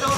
咗啦，